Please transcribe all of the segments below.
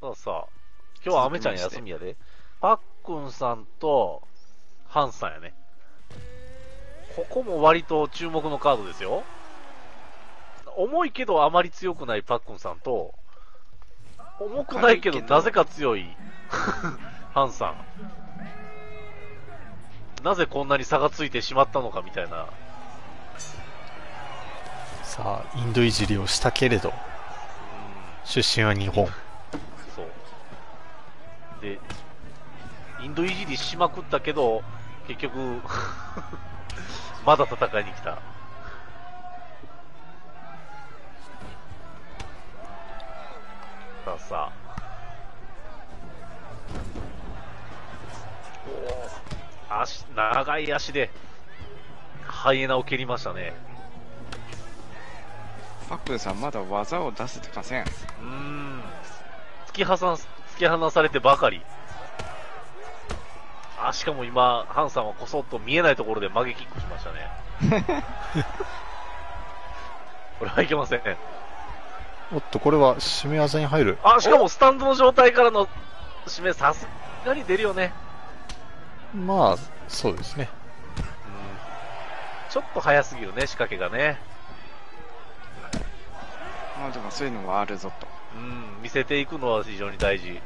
そうさ、今日はアメちゃん休みやで。パックンさんと、ハンさんやね。ここも割と注目のカードですよ。重いけどあまり強くないパックンさんと、重くないけどなぜか強い ハンさん。なぜこんなに差がついてしまったのかみたいな。さあ、インドいじりをしたけれど、出身は日本。で、インドいじりしまくったけど、結局、まだ戦いに来た。さあさあ。足、長い足で、ハイエナを蹴りましたね。パックンさんまだ技を出せてません。うーん。突き放さ、突き放されてばかり。あ、しかも今、ハンさんはこそっと見えないところで曲げキックしましたね。これはいけません。おっと、これは締め技に入る。あ、しかもスタンドの状態からの締め、さすがに出るよね。まあ、そうですね。うん。ちょっと早すぎるね、仕掛けがね。まあでもそういうのはあるぞと。うん、見せていくのは非常に大事。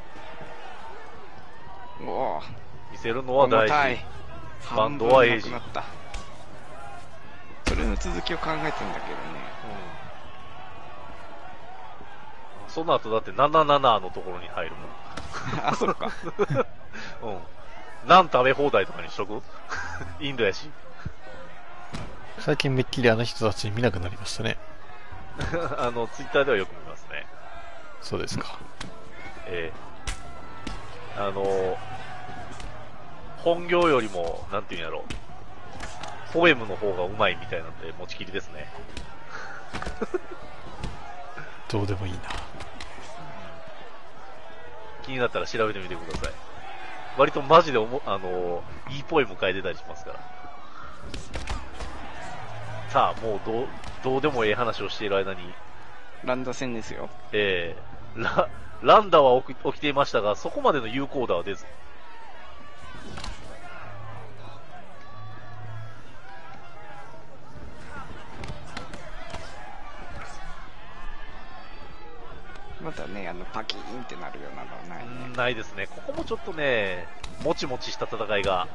おお、見せるのは大事。。バンドはエイジ。それの続きを考えてんだけどね。うん。その後だって77のところに入る あ、そっか。もん。うん。何食べ放題とかにしとく？インドやし。最近めっきりあの人たち見なくなりましたね。あの、ツイッターではよく見ますね。そうですか。ええあの、本業よりも、なんていうんやろポエムの方がうまいみたいなんで、持ちきりですね。どうでもいいな。気になったら調べてみてください。割とマジでおも、あの、いいポエム書いてたりしますから。さあ、もうどう、どうでもええ話をしている間に、ランダ戦ですよ。えー、ラ、ランダは起き起きていましたが、そこまでの有効打は出ず。またね、あの、パキーンってなるようなのはないね。ないですね。ここもちょっとね、もちもちした戦いが。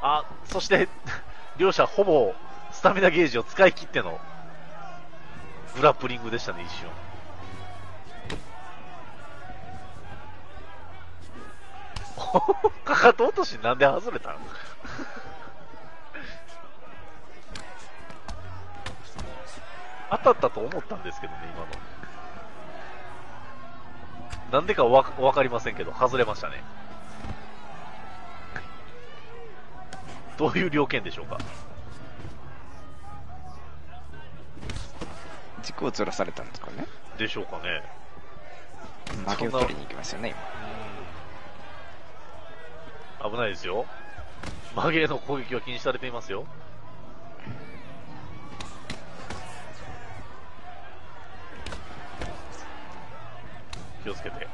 あ、そして、両者ほぼスタミナゲージを使い切ってのグラップリングでしたね、一瞬。かかと落としなんで外れたの？当たったと思ったんですけどね、今の。なんでかわわかりませんけど、外れましたね。どういう条件でしょうか？軸をずらされたんですかね。でしょうかね。負けを取りに行きますよね、うん。危ないですよ。曲げの攻撃は禁止されていますよ。気をつけて。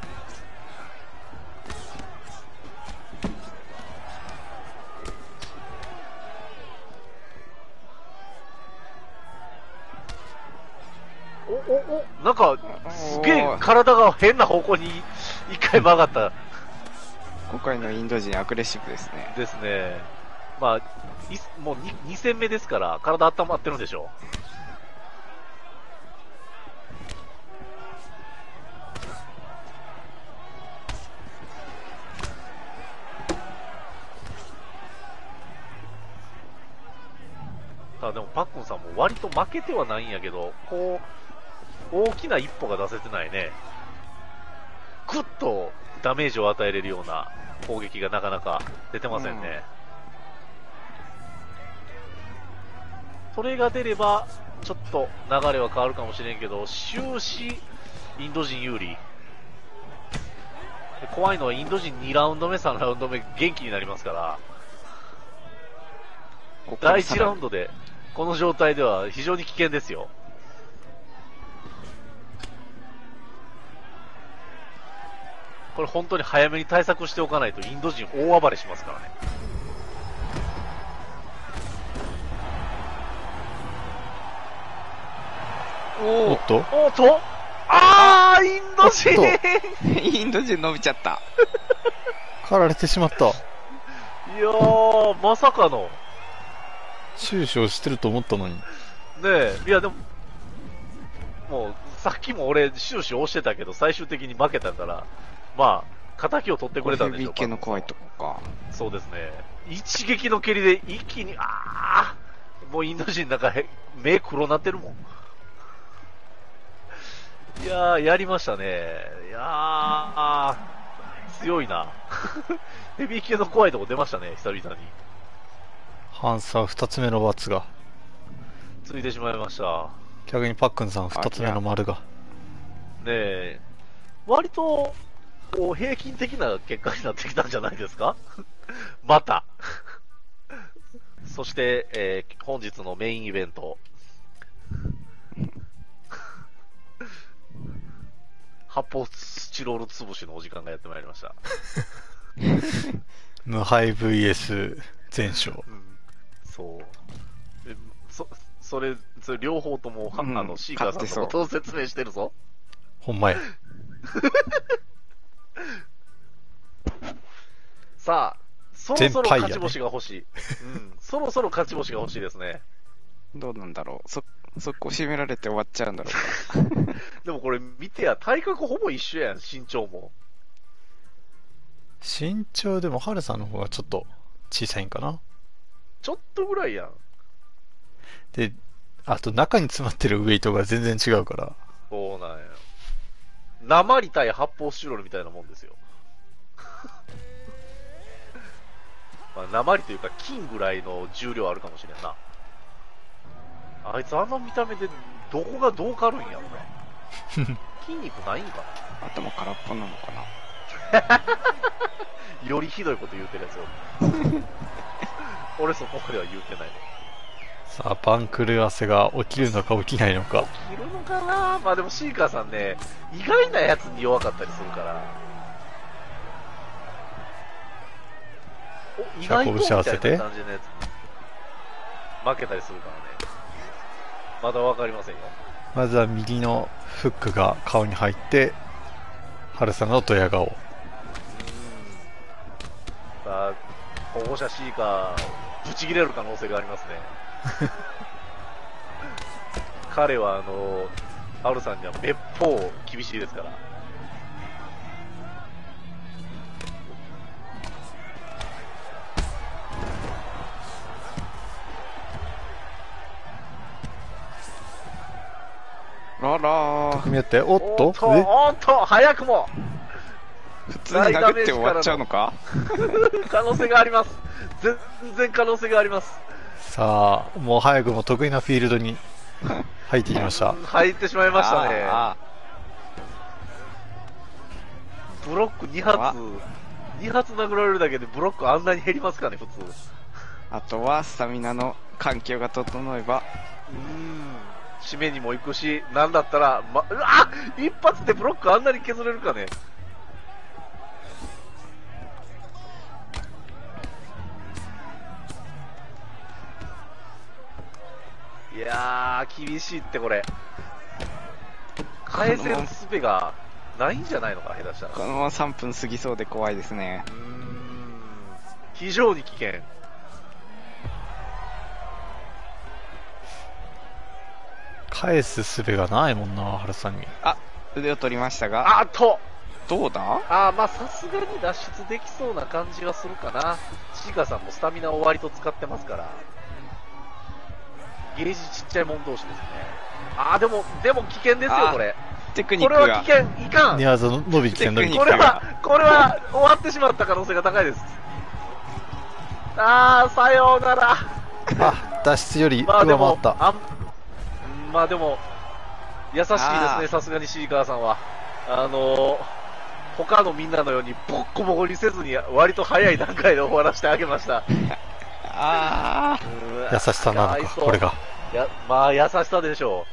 お、お、お、なんか、すげえ体が変な方向に一回曲がった。今回のインド人アグレッシブですね。ですね。まあ、もう 2, 2戦目ですから、体温まってるんでしょう。ただでもパックンさんも割と負けてはないんやけど、こう、大きな一歩が出せてないね。ぐっとダメージを与えれるような攻撃がなかなか出てませんね。それが出れば、ちょっと流れは変わるかもしれんけど、終始、インド人有利。で怖いのはインド人2ラウンド目、3ラウンド目、元気になりますから、ここから第1さらにラウンドで、この状態では非常に危険ですよ。これ本当に早めに対策しておかないとインド人大暴れしますからね。おおっと？おっと？あー、インド人 インド人伸びちゃった。狩られてしまった。いやー、まさかの。終始をしてると思ったのに。ねえ、いやでも、もう、さっきも俺、終始押してたけど、最終的に負けたから、まあ、仇を取ってくれたんでしょうヘビ系の怖いとこか。そうですね。一撃の蹴りで一気に、あー、もうインド人なんかへ目黒なってるもん。いやー、やりましたね。いやー、強いな。ヘビー系の怖いとこ出ましたね、久々に。ハンサー二つ目の罰が。ついてしまいました。逆にパックンさん二つ目の丸が。ねえ、割と、こう、平均的な結果になってきたんじゃないですか？また。そして、えー本日のメインイベント。発泡スチロール潰しのお時間がやってまいりました。無敗 VS 全勝。そう。えそ、それ、それ両方とも、はうんあの、シーカーさんのことを説明してるぞ。ほんまや。さあ、そろそろ勝ち星が欲しい。うん、そろそろ勝ち星が欲しいですね。どうなんだろう。そ、そこ締められて終わっちゃうんだろうか。でもこれ見てや、体格ほぼ一緒やん、身長も。身長でもハルさんの方がちょっと小さいんかな。ちょっとぐらいやん。で、あと中に詰まってるウェイトが全然違うから。そうなんや。鉛対発泡スチロールみたいなもんですよ。まあ、鉛というか金ぐらいの重量あるかもしれんな。あいつあの見た目でどこがどう軽いんやろな。筋肉ないんかな頭空っぽなのかな。よりひどいこと言うてるやつよ。俺そこまでは言うてない。さあ、番狂わせが起きるのか起きないのか。起きるのかなまあでもシーカーさんね、意外なやつに弱かったりするから。意外とみたいな感じのやつに負けたりするからね。まだわかりませんよ。まずは右のフックが顔に入って、ハルさんのドヤ顔。うーん。さあ、保護者シーカー、ブチ切れる可能性がありますね。彼はあの、ハルさんにはめっぽう厳しいですから。ららー。組み合って、おっと？おっと、おっと、早くも普通に殴って終わっちゃうのか？可能性があります。全然可能性があります。さあ、もう早くも得意なフィールドに入ってきました。入ってしまいましたね。あブロック2発、2発殴られるだけでブロックあんなに減りますかね、普通。うーあとはスタミナの環境が整えば、ーん。締めにも行くし、なんだったら、ま、うわ一発でブロックあんなに削れるかね。いやー、厳しいってこれ。返せる術がないんじゃないのか、下手したら。このまま3分過ぎそうで怖いですね。うーん非常に危険。返す術がないもんな、ハルさんに。あ、腕を取りましたが、あっとどうだ？あーまあさすがに脱出できそうな感じはするかな。シーカーさんもスタミナを割と使ってますから。ゲージちっちゃいもん同士ですね。あーでも、でも危険ですよ、あこれ。テクニックがこれは危。険、いかん。ニアーズの伸びきてんのにテクニックこれは、これは終わってしまった可能性が高いです。あー、さようなら。あ、脱出より上回っ、た。あんまあでも、優しいですね、さすがにシーカーさんは。あのー、他のみんなのようにボッコボコにせずに、割と早い段階で終わらせてあげました。あ優しさなのか、これ。が。やまあ、優しさでしょ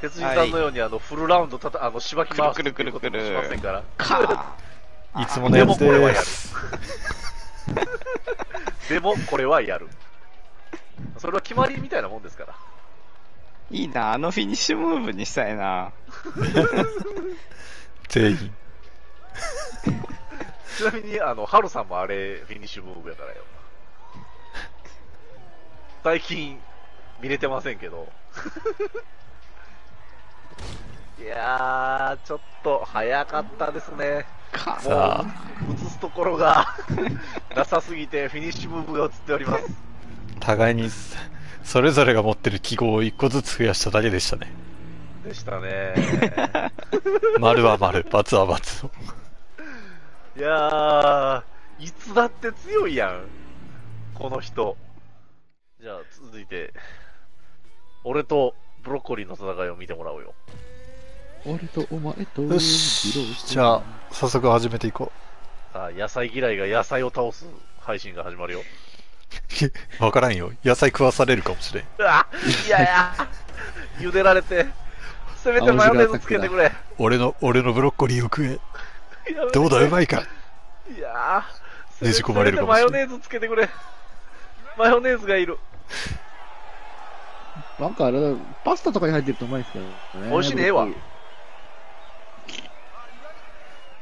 う。鉄人さんのように、あの、フルラウンドたた、あの、しばき回すくるくるしませんから。いつものやつでもこれはやるです。でも、これはやる。それは決まりみたいなもんですから。いいな、あのフィニッシュムーブにしたいな。全員。ちなみに、あの、ハルさんもあれ、フィニッシュムーブやからよ。最近、見れてませんけど。いやー、ちょっと早かったですね。さう、映すところが なさすぎて、フィニッシュムーブが映っております。互いに、それぞれが持ってる記号を一個ずつ増やしただけでしたね。でしたね。丸は丸、×は×を。いやー、いつだって強いやん。この人。じゃあ、続いて、俺とブロッコリーの戦いを見てもらおうよ。俺とお前とよし、じゃあ、早速始めていこさあ、野菜嫌いが野菜を倒す配信が始まるよ。う。わからんよ。野菜食わされるかもしれん。うわいやいや、茹でられて、せめてマヨネーズつけてくれ。俺の、俺のブロッコリーを食え。どうだ、うまいか。いやー、ねじ込まれるかもしれんせめてマヨネーズつけてくれ。マヨネーズがいる。なんかあれだ、パスタとかに入ってるとうまいですけどね。美味しいねえわ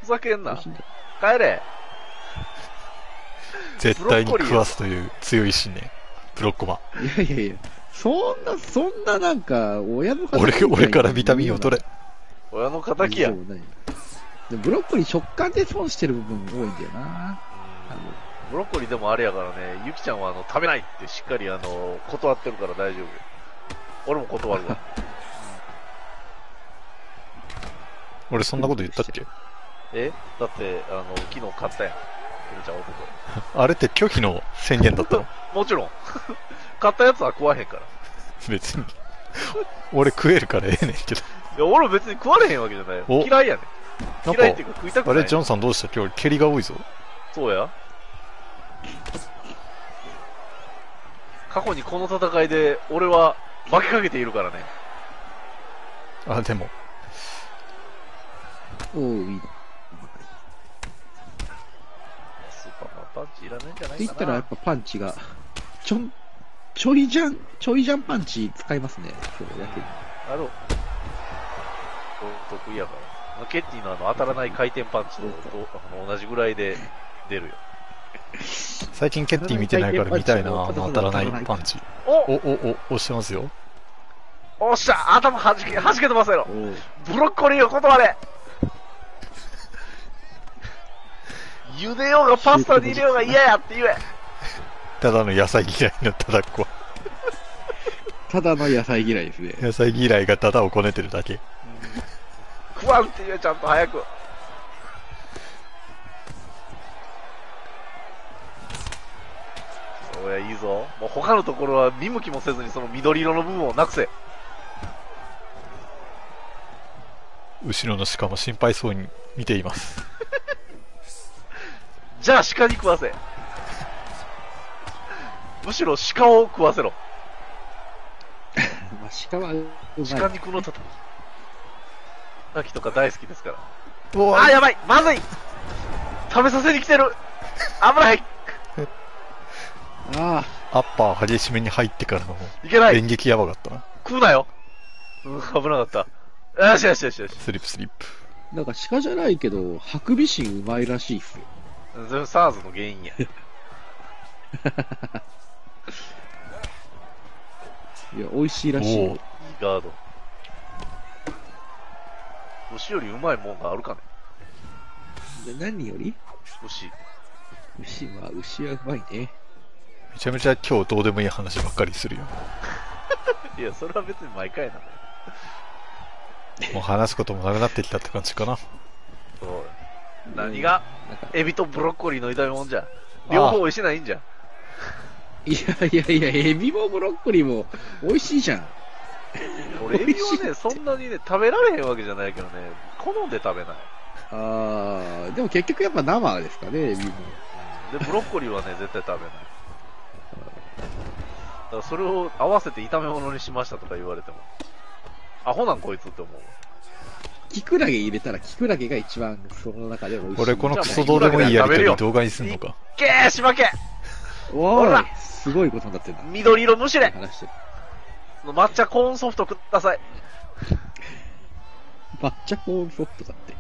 ふざけんな帰れ。絶対に食わすという強い信念。ブロッコマン。いやいやいや、そんな、そんななんか、親の俺、俺からビタミンを取れ。親の敵や。ブロッコリー食感で損してる部分多いんだよな。ブロッコリーでもあれやからね、ゆきちゃんはあの食べないってしっかりあの断ってるから大丈夫よ。俺も断るわ。俺そんなこと言ったっけ？え？だって、あの、昨日買ったやん。ゃ あれって拒否の宣言だったの？と もちろん。買ったやつは食わへんから。別に。俺食えるからええねんけど。いや、俺別に食われへんわけじゃないよ。お嫌いやねん。嫌いっていうか食いたくない。あれ、ジョンさんどうした？今日蹴りが多いぞ。そうや。過去にこの戦いで、俺は負けかけているからね。あ、でも、おう、いいな。スーパンチいらないんじゃないかなって言ったらやっ。ぱパンチが、ちょん、ちょいじゃん、ちょいじゃんパンチ使いますね、今日やけに。あの、得意やから。ケッティのあの当たらない回転パンチととあの同じぐらいで出るよ。最近ケッティ見てないから見たいな、あの当たらないパンチ。おお、お、お、押してますよ。おっしゃ頭はじけ、はじけ飛ばせろおうブロッコリーを断れ茹でようがパスタに入れようが嫌やって言えただの野菜嫌いのただっこ。ただの野菜嫌いですね。野菜嫌いがただをこねてるだけ。食わんって言えちゃんと早く。そうや、いいぞ。もう他のところは見向きもせずにその緑色の部分をなくせ。後ろの鹿も心配そうに見ています。じゃあ鹿に食わせ。むしろ鹿を食わせろ。まあ、鹿はうまい。鹿肉のたたき。たきとか大好きですから。おあー、やばいまずい食べさせに来てる危ないあアッパー激しめに入ってからのいけない演劇やばかったな。食うなようん、危なかった。よしよしよしよし。スリップスリップ。あ、なんか鹿じゃないけど、ハクビシンうまいらしいっすよ。それ SARS の原因や。いや、美味しいらしいよおお。いいガード。牛よりうまいもんがあるかねで何より？牛。牛は、牛はうまいね。めちゃめちゃ今日どうでもいい話ばっかりするよ。いや、それは別に毎回なのよ。もう話すこともなくなってきたって感じかな。何が？エビとブロッコリーの炒め物じゃ。両方美味しないんじゃん。いやいやいや、エビもブロッコリーも美味しいじゃん。俺、エビはね、そんなにね、食べられへんわけじゃないけどね、好んで食べない。あー、でも結局やっぱ生ですかね、エビも。で、ブロッコリーはね、絶対食べない。だからそれを合わせて炒め物にしましたとか言われても、アホなんこいつって思う。キクラゲ入れたらキクラゲが一番その中で美味しい。俺このクソどうでもいいやりとり動画にすんのか。けーしばけおほらいすごいことになってんだ。緑色むしれ話してる。抹茶コーンソフトください。抹茶コーンソフトだって。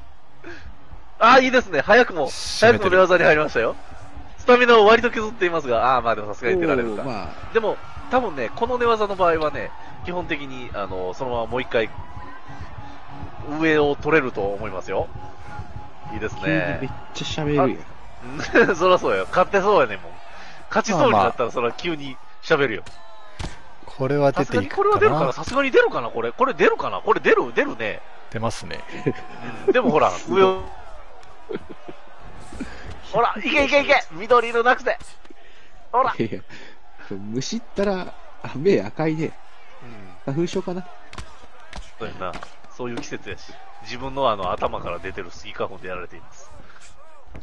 あー、いいですね。早くも、早くも寝技に入りましたよ。スタミナを割と削っていますが、あー、まあでもさすがに出られるか。まあ、でも、多分ね、この寝技の場合はね、基本的に、あの、そのままもう一回、上を取れると思いますよ。いいです急にめっね。ちゃ喋るやん。うん そらそうよ。勝ってそうやねんもん。勝ちそうになったら、そら急に喋るよ。これは出ていくこれは出るかな？な。さすがに出るかな？これ。これ出るかな？これ出る？出るね。出ますね。うんでもほら、上を。ほら、いけいけいけ緑色なくてほらいやいや、虫ったら、あ目赤いね。うん。花粉症かなそうやな。そういう季節やし。自分のあの頭から出てるスギ花粉でやられています。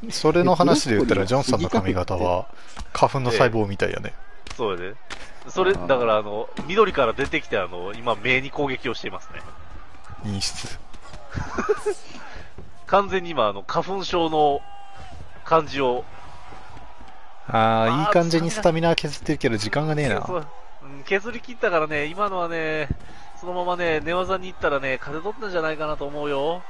それの話で言ったら、ジョンさんの髪型は、花粉？の細胞みたいやね。そうやで。それ、だからあの、緑から出てきてあの、今目に攻撃をしていますね。陰湿。完全に今あの、花粉症の感じを、あー、あーいい感じにスタミナ削ってるけど、時間がねえな。そううん削り切ったからね、今のはね、そのままね、寝技に行ったらね、風取ったんじゃないかなと思うよ。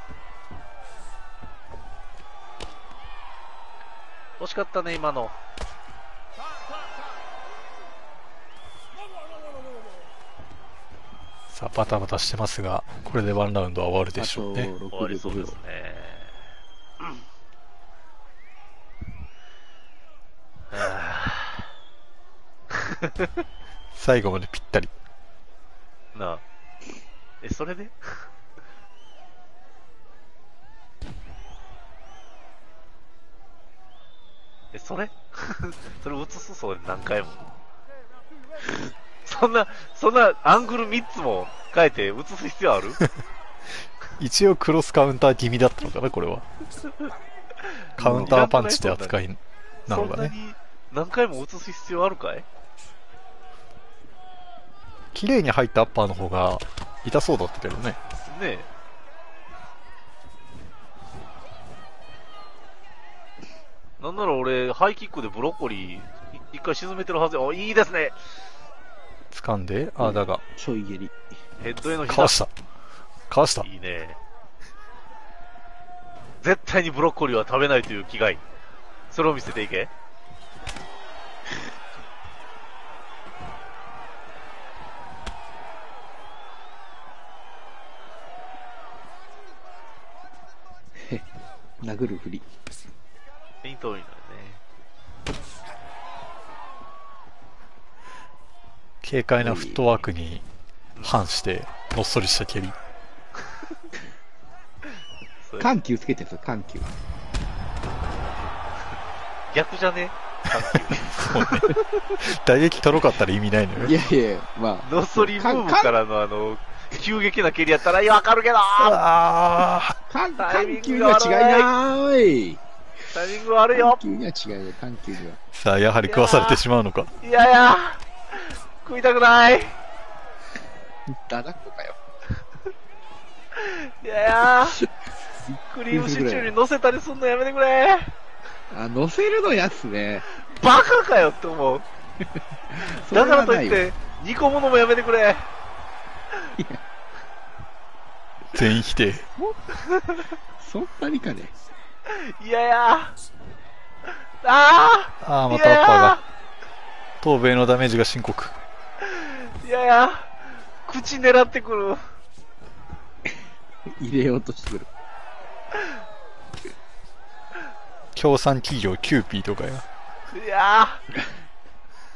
惜しかったね、今の。さあ、バタバタしてますが、これでワンラウンドは終わるでしょうね。終わりそう6秒です。ね。は 最後までぴったり。あなあ。え、それで？え、それ？それ映す？それ何回も？そんな、そんなアングル3つも変えて映す必要ある？一応クロスカウンター気味だったのかな、これは。カウンターパンチって扱いなのかね。何回も映す必要あるかい？綺麗に入ったアッパーの方が痛そうだったけどね。ねえ。なんなら俺、ハイキックでブロッコリーい一回沈めてるはずよ。おいいですね。掴んで、あ、だが、ちょい蹴り。ヘッドへのかわした。かわした。いいね。絶対にブロッコリーは食べないという気概。それを見せていけ。殴るふり。ペイント多いのよね。軽快なフットワークに反して、のっそりした蹴り。緩急つけてるんですよ、緩急。逆じゃね？そうね。打撃取ろかったら意味ないのよ。いやいや、まあ。ノッソリムーブかからのあの、急激な蹴りやったら、いや、わかるけどあ緩タイミン緩急グが違いない。タイミング悪いよ緩急には違いない、緩急には。ーさあ、やはり食わされてしまうのか。いやいや、食いたくない。ダダっ子かよ。いやいや、クリームシチューに乗せたりすんのやめてくれ。あ、乗せるのやつね。バカかよって思う。だからといって、煮込むのもやめてくれ。全員否定。そんなにかね？いやいや。ああああ、またアッパーが。頭部へのダメージが深刻。いやいや、口狙ってくる。入れようとしてくる。協賛企業キューピーとかや。いや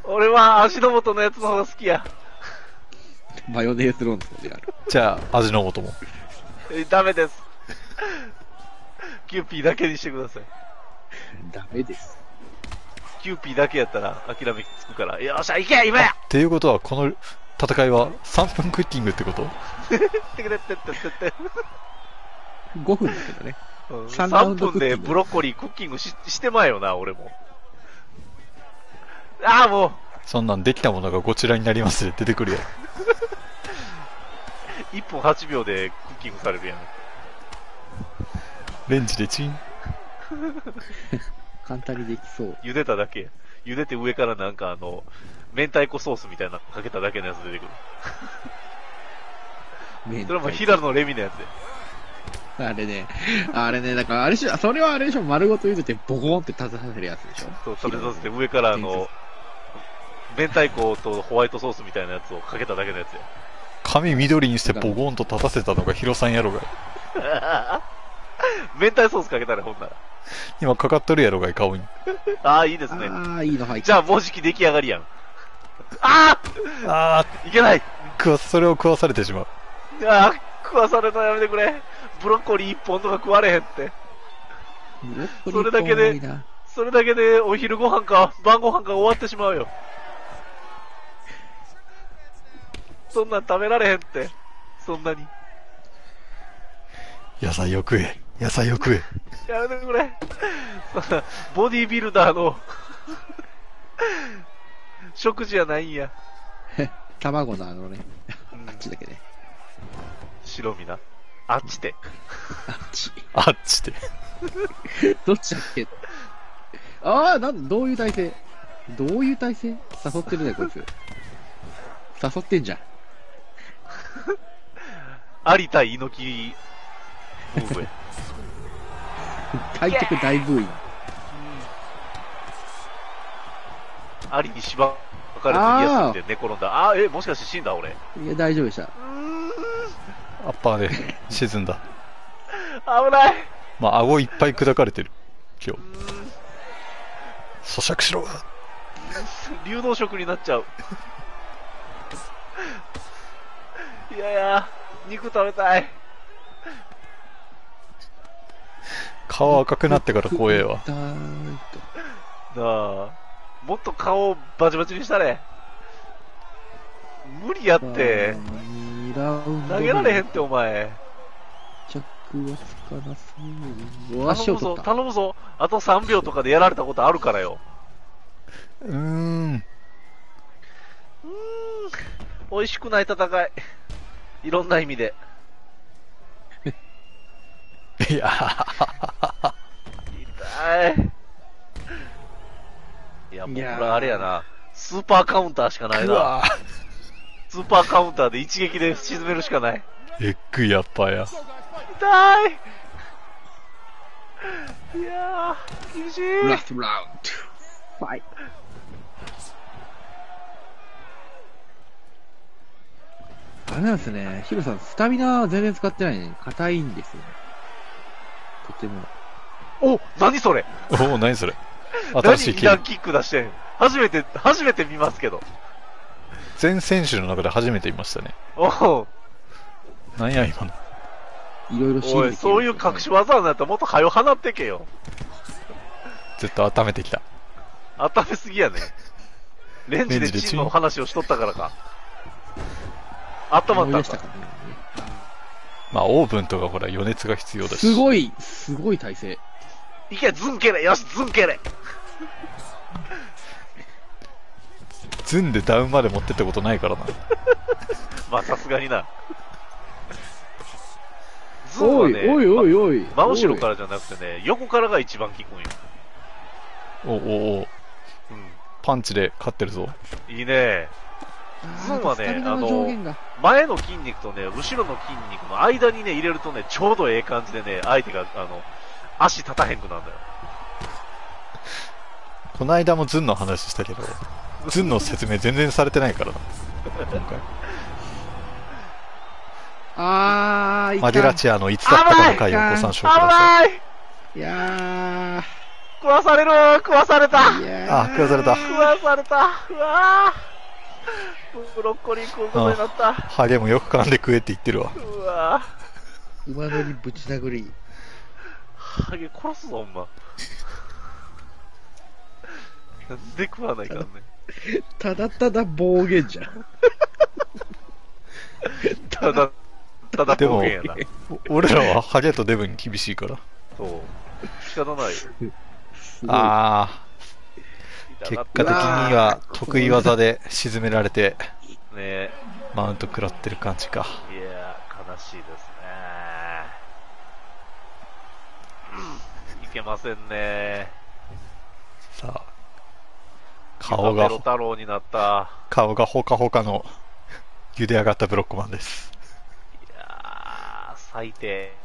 俺は味の素のやつの方が好きや。マヨネーズ論争である。じゃあ、味の素も。えダメです。キューピーだけにしてください。ダメです。キューピーだけやったら諦めつくから。よっしゃ、行け今やっていうことは、この戦いは3分クッキングってこと？てくれってってってって。5分だけどね。うん三ラウ3ンドクッキング分でブロッコリークッキングししてまえよな、俺も。ああ、もう、そんなんできたものがこちらになりますで出てくるやん。1分8秒でクッキングされるやん。レンジでチン。簡単にできそう。茹でただけ。茹でて上からなんかあの、明太子ソースみたいなのかけただけのやつ出てくる。明それも平野のレミのやつで。あれね、あれね、だからあれしょ、それはあれでしょ、丸ごと茹でてボコーンって立たさせるやつでしょ。そう、食べさせて上からあの、明太子とホワイトソースみたいなやつをかけただけのやつや。髪緑にしてボゴンと立たせたのがヒロさんやろがい。明太ソースかけたらほんなら。今かかっとるやろがい、顔に。ああ、いいですね。ああ、いいの入ってじゃあ、もうじき出来上がりやん。あああいけないわ、それを食わされてしまう。ああ食わされるのやめてくれ。ブロッコリー一本とか食われへんって。それだけでそれだけでお昼ご飯か晩ご飯か終わってしまうよ。そんなん食べられへんって。そんなに。野菜を食え。野菜を食え。やめてくれ。ボディービルダーの、食事やないんや。卵のあのね、うんあっちだけね。白身な。あっちて。あっち。あっちで。どっちだっけ？ああ、なんどういう体勢？どういう体勢？誘ってるね、こいつ。誘ってんじゃん。有田猪木、ムーブや。開脚大ブーイン。アリに縛かれて家住んで寝転んだ。あー、え、もしかして死んだ俺。いや、大丈夫でした。アッパーで沈んだ。危ない。まあ、顎いっぱい砕かれてる。今日。咀嚼しろ。流動食になっちゃう。いやいや、肉食べたい。顔赤くなってから怖えわ。だーいなあ、もっと顔をバチバチにしたれ。無理やっと。て。2ラウンド。投げられへんって、お前。着はつかなそう。頼むぞ。頼むぞ。あと3秒とかでやられたことあるからよ。うーん。うーん、美味しくない戦い。いろんな意味で。いや痛い。いや、もうこれあれやな。スーパーカウンターしかないうな。わスーパーカウンターで一撃で沈めるしかない。えっぐいやっぱや。痛いいやー、厳しい。ラストラウンド。ファイ。あれなんですね、ヒロさん、スタミナ全然使ってないね。硬いんですよね。とても。お、何それ？おお、何それ？新何しいキル。二段キック出してん？初めて、初めて見ますけど。全選手の中で初めて見ましたね。おうなんや今の？いろいろおい、そういう隠し技になったらもっと早放ってけよ。ずっと温めてきた。温めすぎやね。レンジでチンチンの話をしとったからか。温まったんか出したか。ね。まあ、オーブンとかほら余熱が必要だし。すごい、すごい体勢。いけ、ズンケレよし、ズンケレズンでダウンまで持ってったことないからな。まあ、さすがにな。ズンはね、おい、おいおいおい。。真後ろかららじゃなくてね、横からが一番効くんよ。おおおうパンチで勝ってるぞ。ん。いいね。ズンはねスタミナの。前の筋肉とね、後ろの筋肉の間にね、入れるとね、ちょうどええ感じでね、相手が、あの、足立たへんくなるんだよ。この間もズンの話したけど、ズンの説明全然されてないからな。今回。あー、マゲラチアのいつだったかの回をご参照く危ださい。ないいや食わされる食わされたあ、食わされた。食わされたうわーブロッコリー食うことになった。ハゲもよく噛んで食えって言ってるわ。うわー、馬乗りぶち殴り。ハゲ殺すぞ、ほんま。なんで食わないかんねん。ただただ暴言じゃん。ただ、ただ暴言やな。お俺らはハゲとデブに厳しいから。そう。仕方ないああ、結果的には得意技で沈められて、ねマウント食らってる感じか。いやー、悲しいですね。けませんね。さあ、顔が太郎になった。顔がほかほかの茹で上がったブロックマンです。いやー、最低。